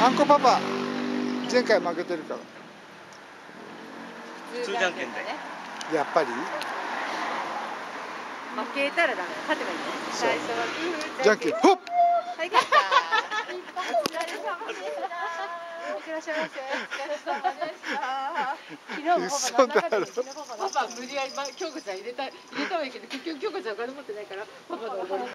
あんこパパ前回負けてるから。普通じゃんけんでやっぱり？負けたらダメ勝てばいいね。最初はグーじゃんけんほっはい勝ったお疲れ様でした。いらっしゃいませお疲れ様でした。昨日もパパ昨日パパ無理やりま京子ちゃん入れた入れたはいいけど結局京子ちゃんお金持ってないからパパのお金